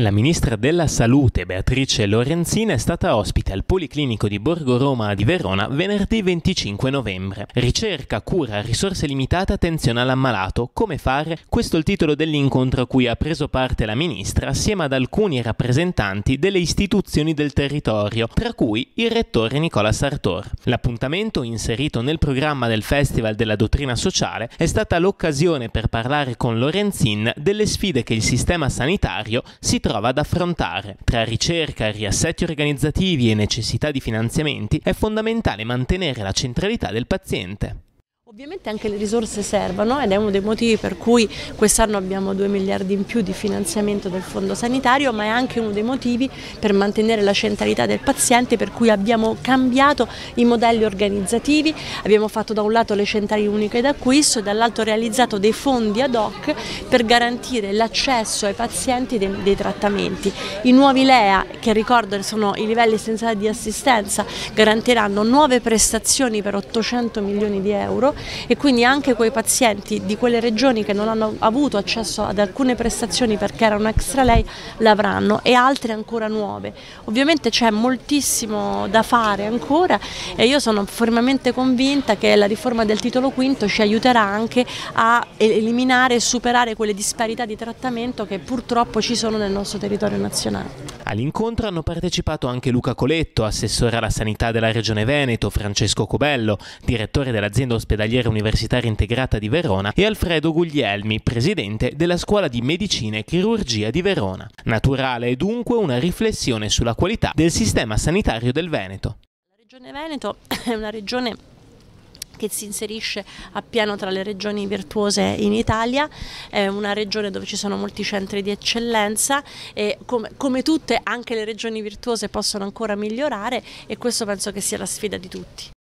La ministra della Salute Beatrice Lorenzina è stata ospite al Policlinico di Borgo Roma di Verona venerdì 25 novembre. Ricerca, cura, risorse limitate, attenzione all'ammalato. Come fare? Questo è il titolo dell'incontro a cui ha preso parte la ministra assieme ad alcuni rappresentanti delle istituzioni del territorio, tra cui il rettore Nicola Sartor. L'appuntamento, inserito nel programma del Festival della Dottrina Sociale, è stata l'occasione per parlare con Lorenzin delle sfide che il sistema sanitario si trova ad affrontare. Tra ricerca, riassetti organizzativi e necessità di finanziamenti è fondamentale mantenere la centralità del paziente. Ovviamente anche le risorse servono ed è uno dei motivi per cui quest'anno abbiamo 2 miliardi in più di finanziamento del fondo sanitario, ma è anche uno dei motivi per mantenere la centralità del paziente, per cui abbiamo cambiato i modelli organizzativi, abbiamo fatto da un lato le centrali uniche d'acquisto e dall'altro realizzato dei fondi ad hoc per garantire l'accesso ai pazienti dei, dei, trattamenti. I nuovi LEA, che ricordo sono i livelli essenziali di assistenza, garantiranno nuove prestazioni per 800 milioni di euro e quindi anche quei pazienti di quelle regioni che non hanno avuto accesso ad alcune prestazioni perché erano extra lei l'avranno e altre ancora nuove. Ovviamente c'è moltissimo da fare ancora e io sono fermamente convinta che la riforma del titolo quinto ci aiuterà anche a eliminare e superare quelle disparità di trattamento che purtroppo ci sono nel nostro territorio nazionale. All'incontro hanno partecipato anche Luca Coletto, assessore alla sanità della Regione Veneto, Francesco Cobello, direttore dell'azienda ospedaliera universitaria integrata di Verona e Alfredo Guglielmi, presidente della Scuola di Medicina e Chirurgia di Verona. Naturale è dunque una riflessione sulla qualità del sistema sanitario del Veneto. La Regione Veneto è una regione che si inserisce appieno tra le regioni virtuose in Italia, è una regione dove ci sono molti centri di eccellenza e come, come tutte anche le regioni virtuose possono ancora migliorare e questo penso che sia la sfida di tutti.